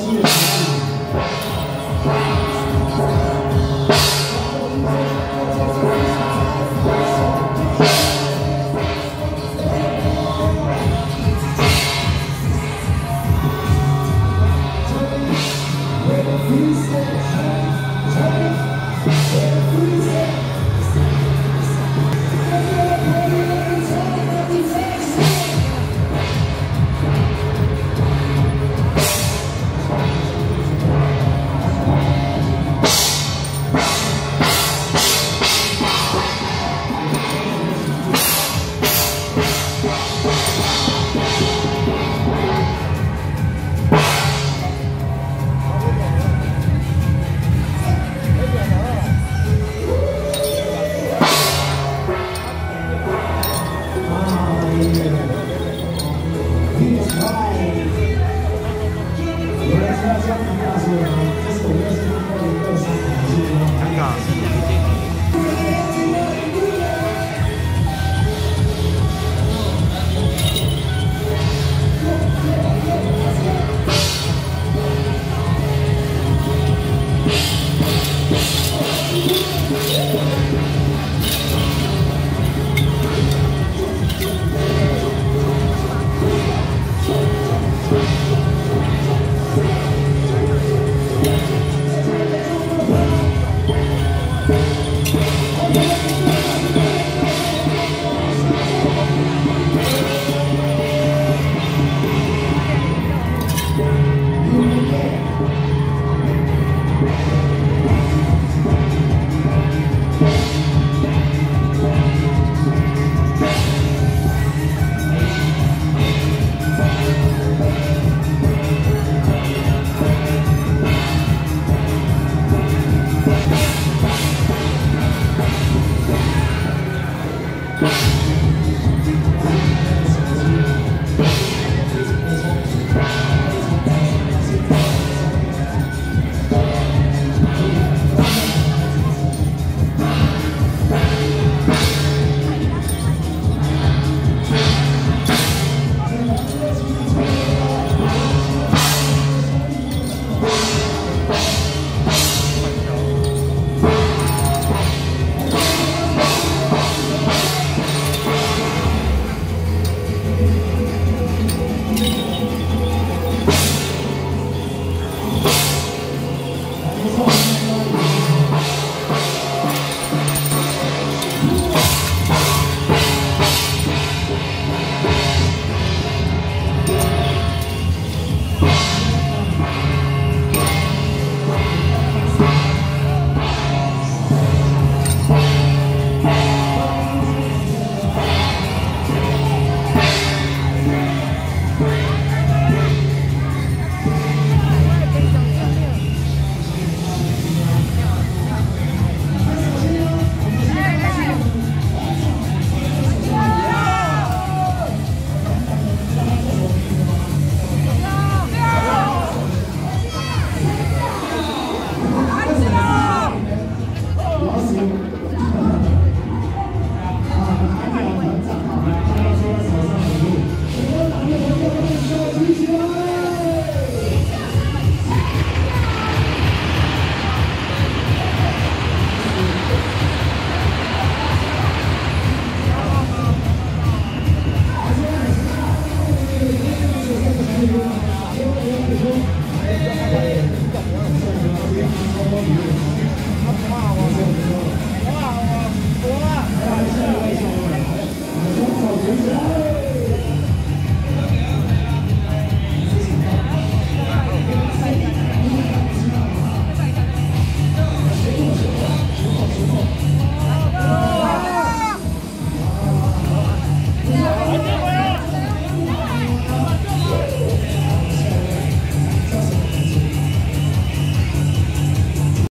Brasil.